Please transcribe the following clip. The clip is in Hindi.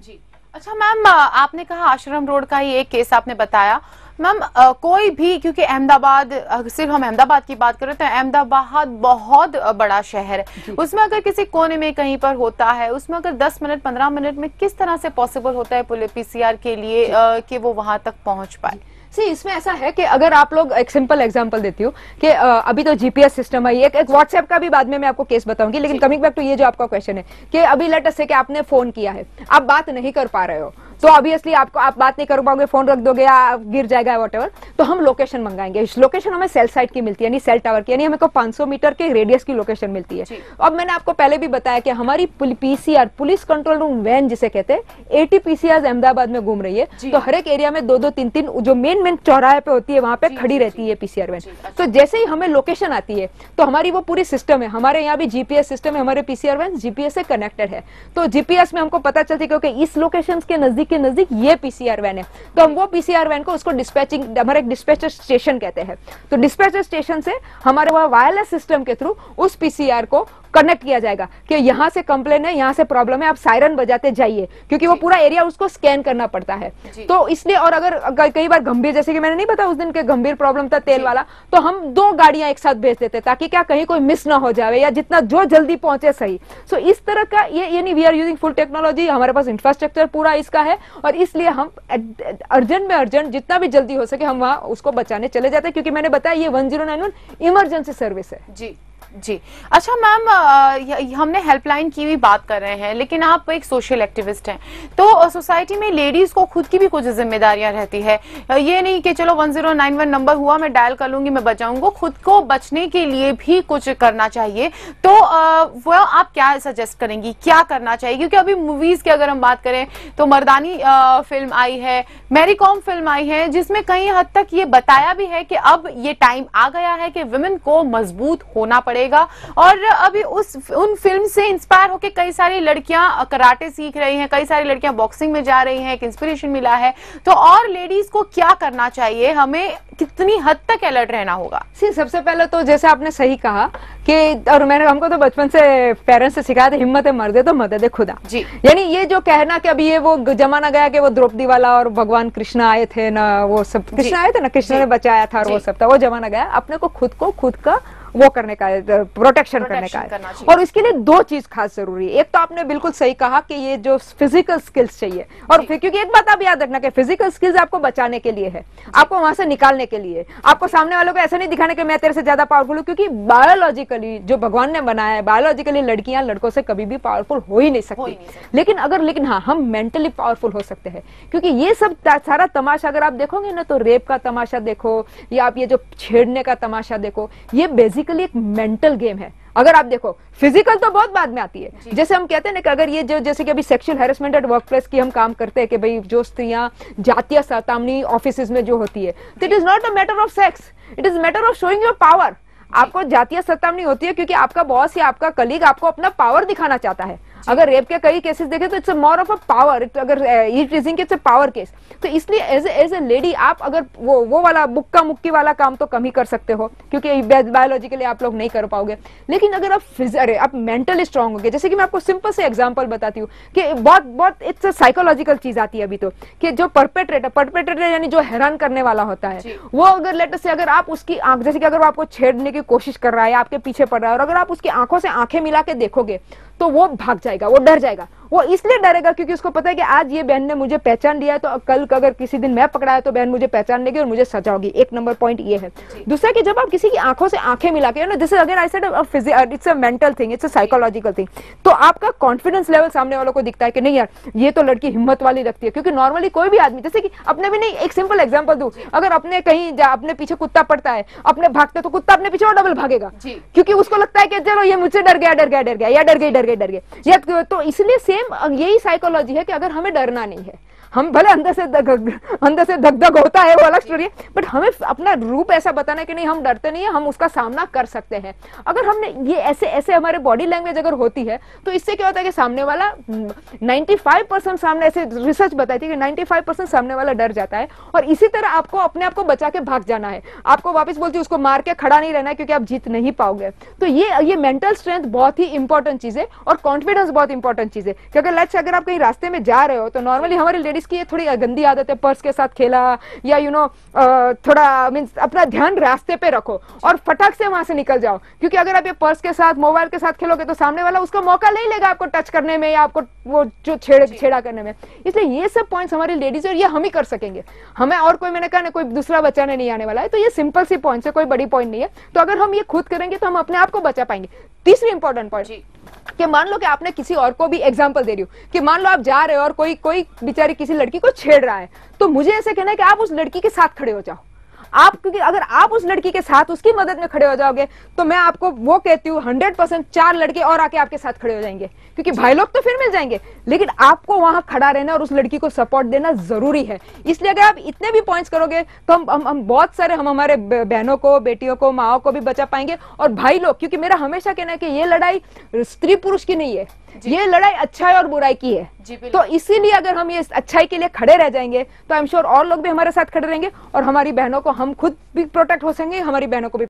जी। अच्छा मैम आपने कहा आश्रम रोड का ही एक केस आपने बताया। मैम कोई भी क्योंकि अहमदाबाद सिर्फ़ हम अहमदाबाद की बात करें तो अहमदाबाद बहुत बड़ा शहर है। उसमें अगर किसी कोने में कहीं पर होता है उसमें अगर 10 मिनट 15 मिनट में किस तरह से पॉसिबल होता है पुलिस पीसीआर के लिए कि वो वहाँ तक पहुँच पाए? सी इसमें ऐसा है कि अगर आप लोग एक सिंपल एग्जांपल देती हूँ कि अभी तो जीपीएस सिस्टम है एक एक व्हाट्सएप का भी बाद में मैं आपको केस बताऊँगी लेकिन कमिंग बैक टू ये जो आपका क्वेश्चन है कि अभी लेटस है कि आपने फ़ोन किया है आप बात नहीं कर पा रहे हो तो ऑब्वियसली आपको आप बात नहीं कर पाओगे फ़ोन रख दोगे या गिर जाएगा वॉट तो हम लोकेशन मंगाएँगे। इस लोकेशन हमें सेल साइट की मिलती है यानी सेल टावर की यानी हमें को 500 मीटर के रेडियस की लोकेशन मिलती है। अब मैंने आपको पहले भी बताया कि हमारी PCR police control room van जिसे कहते हैं एटी पीसीआर अहमदाबाद में घूम रही है। तो हर एक एरिया में दो दो तीन तीन जो मेन मेन चौराहे पे होती है वहाँ पे खड़ी रहती है पीसीआर वैन तो जैसे ही हमें लोकेशन आती है तो हमारी वो पूरी सिस्टम है। हमारे यहाँ भी जीपीएस सिस्टम है हमारे पीसीआर वैन जीपीएस से कनेक्टेड है। तो जीपीएस में हमको पता चलती है क्योंकि इस लोकेशन के नज़दीक के नज़दीक ये पीसीआर वैन है। तो हम वो पीसीआर वैन को उसको डिस्पैचिंग हमारे एक डिस्पैचर स्टेशन कहते हैं। तो डिस्पैचर स्टेशन से हमारे वह वायरलेस सिस्टम के थ्रू उस पीसीआर को कनेक्ट किया जाएगा कि यहाँ से कंप्लेन है यहाँ से प्रॉब्लम है आप सायरन बजाते जाइए क्योंकि वो पूरा एरिया उसको स्कैन करना पड़ता है। तो इसलिए और अगर कई बार गंभीर जैसे कि मैंने नहीं पता उस दिन के गंभीर प्रॉब्लम था तेल वाला तो हम दो गाड़ियाँ एक साथ भेज देते ताकि क्या कहीं कोई मिस ना हो जाए या जितना जो जल्दी पहुँचे सही। सो so, इस तरह का ये यानी we are using full technology हमारे पास इंफ्रास्ट्रक्चर पूरा इसका है और इसलिए हम अर्जेंट में अर्जेंट जितना भी जल्दी हो सके हम वहाँ उसको बचाने चले जाते हैं, क्योंकि मैंने बताया ये one zero nine one emergency service है। जी। जी। अच्छा मैम हमने हेल्पलाइन की भी बात कर रहे हैं, लेकिन आप एक सोशल एक्टिविस्ट हैं। तो सोसाइटी में लेडीज़ को खुद की भी कुछ जिम्मेदारियाँ रहती है। ये नहीं कि चलो 1091 नंबर हुआ, मैं डायल कर लूँगी, मैं बचाऊँगा खुद को बचने के लिए भी कुछ करना चाहिए। तो वह आप क्या सजेस्ट करेंगी? क्या करना चाहिए? क्योंकि अभी मूवीज़ की अगर हम बात करें तो मर्दानी फ़िल्म आई है मैरी कॉम फ़िल्म आई है, जिसमें कई हद तक ये बताया भी है कि अब ये टाइम आ गया है कि वुमेन को मज़बूत होना पड़ेगा। पड़ेगा। और अभी उस उन फ़िल्म से इंस्पायर होकर कई सारी लड़कियाँ कराटे सीख रही हैं कई सारी लड़कियाँ बॉक्सिंग में जा रही हैं एक इंस्पिरेशन मिला है। तो और लेडीज़ को क्या करना चाहिए? हमें कितनी हद तक अलर्ट रहना होगा? सी सबसे पहले तो जैसे आपने सही कहा कि और मैंने हमको तो बचपन से पेरेंट्स से सिखाया था हिम्मत है मर्दे तो मदद है खुदा जी। यानी ये जो कहना कि अभी ये वो जमाना गया कि वो द्रौपदी वाला और भगवान कृष्ण आए थे ना वो सब कृष्ण आए थे ना कृष्ण ने बचाया था और वो सब था वो जमाना गया। अपने को खुद को खुद का वो करने का है प्रोटेक्शन करने का है। और इसके लिए दो चीज़ खास ज़रूरी है। एक तो आपने बिल्कुल सही कहा कि ये जो फ़िज़िकल स्किल्स चाहिए। और फिर क्योंकि एक बात आप याद रखना कि फ़िज़िकल स्किल्स आपको बचाने के लिए है आपको वहाँ से निकालने के लिए। आपको सामने वालों को ऐसा नहीं दिखाने के मैं तेरे से ज़्यादा पावरफुल हूँ क्योंकि बायोलॉजिकली जो भगवान ने बनाया है बायोलॉजिकली लड़कियाँ लड़कों से कभी भी पावरफुल हो ही नहीं सकती। लेकिन अगर लेकिन हाँ हम मेंटली पावरफुल हो सकते हैं। क्योंकि ये सब सारा तमाशा अगर आप देखोगे ना तो रेप का तमाशा देखो या आप ये जो छेड़ने का तमाशा देखो ये बेसिक बेसिकली एक मेंटल गेम है। अगर आप देखो फ़िज़िकल तो बहुत बाद में आती है। जैसे हम कहते हैं ना कि अगर ये जो जैसे कि अभी sexual harassment at work place की हम काम करते हैं कि भाई जो स्त्रियाँ जातीय सतामनी ऑफ़िस में जो होती है तो it is not a matter of sex it is matter of showing your power आपको जातीय सतामनी होती है क्योंकि आपका बॉस या आपका कलीग आपको अपना पावर दिखाना चाहता है। अगर रेप के कई केसेस देखे तो it's more of a power अगर इट्स पावर केस तो इसलिए एज एज ए लेडी आप अगर वो वो वाला बुक्का मुक्की वाला काम तो कम ही कर सकते हो क्योंकि बायोलॉजिकली आप लोग नहीं कर पाओगे। लेकिन अगर आप अरे आप मेंटली स्ट्रांग हो जैसे कि मैं आपको सिंपल से एग्ज़ाम्पल बताती हूँ कि बहुत बहुत इट्स अ साइकोलॉजिकल चीज़ आती है अभी तो कि जो परपेट्रेटर परपेट्रेटर यानी जो हैरान करने वाला होता है वो अगर लेटर से अगर आप उसकी आँख जैसे कि अगर वो आपको छेड़ने की कोशिश कर रहा है आपके पीछे पड़ रहा है और अगर आप उसकी आँखों से आँखें मिला के देखोगे तो वो भाग जाएगा वो डर जाएगा। वो इसलिए डरेगा क्योंकि उसको पता है कि आज ये बहन ने मुझे पहचान लिया है तो कल अगर किसी दिन मैं पकड़ा है तो बहन मुझे पहचान लेगी और मुझे सजाओगी एक नंबर पॉइंट ये है। दूसरा कि जब आप किसी की आँखों से आँखें मिला के दिस अगर I said it's a mental thing it's a psychological thing तो आपका कॉन्फिडेंस लेवल सामने वालों को दिखता है कि नहीं यार ये तो लड़की हिम्मत वाली रखती है। क्योंकि नॉर्मली कोई भी आदमी जैसे कि अपने भी नहीं एक सिंपल एग्ज़ाम्पल दू। अगर अपने कहीं अपने पीछे कुत्ता पड़ता है अपने भागते तो कुत्ता अपने पीछे और डबल भागेगा। क्योंकि उसको लगता है कि चलो ये मुझसे डर गया डर गया डर गया या डर गई डर गई डर गई। तो इसलिए सेम यही साइकोलॉजी है कि अगर हमें डरना नहीं है हम भले अंदर से दग, अंदर से धक धक होता है वो अलग स्टोरी है बट हमें अपना रूप ऐसा बताना कि नहीं हम डरते नहीं है हम उसका सामना कर सकते हैं। अगर हमने ये ऐसे ऐसे हमारे बॉडी लैंग्वेज अगर होती है तो इससे क्या होता है कि सामने वाला 95 परसेंट सामने ऐसे रिसर्च बताई थी कि 95 परसेंट सामने वाला डर जाता है और इसी तरह आपको अपने आप को बचा के भाग जाना है। आपको वापस बोलती है उसको मार के खड़ा नहीं रहना है क्योंकि आप जीत नहीं पाओगे। तो ये ये मेंटल स्ट्रेंथ बहुत ही इंपॉर्टेंट चीज़ है और कॉन्फिडेंस बहुत इंपॉर्टेंट चीज़ है कि अगर लेट्स अगर आप कहीं रास्ते में जा रहे हो तो नॉर्मली हमारी लेडीज़ की ये थोड़ी गंदी आदत है पर्स के साथ खेला या यू नो थोड़ा मीन्स अपना ध्यान रास्ते पे रखो और फटाक से वहाँ से निकल जाओ। क्योंकि अगर आप ये पर्स के साथ मोबाइल के साथ खेलोगे तो सामने वाला उसका मौका नहीं लेगा आपको टच करने में या आपको वो जो छेड़ छेड़ा करने में। इसलिए ये सब पॉइंट्स हमारी लेडीज़ और ये हम ही कर सकेंगे। हमें और कोई मैंने कहा ना कोई दूसरा बचाने नहीं आने वाला है तो ये सिंपल सी पॉइंट है कोई बड़ी पॉइंट नहीं है। तो अगर हम ये खुद करेंगे तो हम अपने आप को बचा पाएँगे। तीसरी इंपॉर्टेंट पॉइंट कि मान लो कि आपने किसी और को भी एग्ज़ाम्पल दे रही हूँ, कि मान लो आप जा रहे हो और कोई कोई बेचारी किसी लड़की को छेड़ रहा है तो मुझे ऐसे कहना है कि आप उस लड़की के साथ खड़े हो जाओ। आप क्योंकि अगर आप उस लड़की के साथ उसकी मदद में खड़े हो जाओगे तो मैं आपको वो कहती हूँ हंड्रेड परसेंट चार लड़के और आके आपके साथ खड़े हो जाएँगे। क्योंकि भाई लोग तो फिर मिल जाएँगे। लेकिन आपको वहाँ खड़ा रहना और उस लड़की को सपोर्ट देना ज़रूरी है। इसलिए अगर आप इतने भी पॉइंट्स करोगे तो हम हम, हम बहुत सारे हम हमारे बहनों को बेटियों को माओ को भी बचा पाएँगे। और भाई लोग क्योंकि मेरा हमेशा कहना है कि ये लड़ाई स्त्री पुरुष की नहीं है। ये लड़ाई अच्छाई और बुराई की है। तो इसीलिए अगर हम ये अच्छाई के लिए खड़े रह जाएँगे तो आई एम श्योर और लोग भी हमारे साथ खड़े रहेंगे और हमारी बहनों को हम खुद भी प्रोटेक्ट हो सकेंगे हमारी बहनों को भी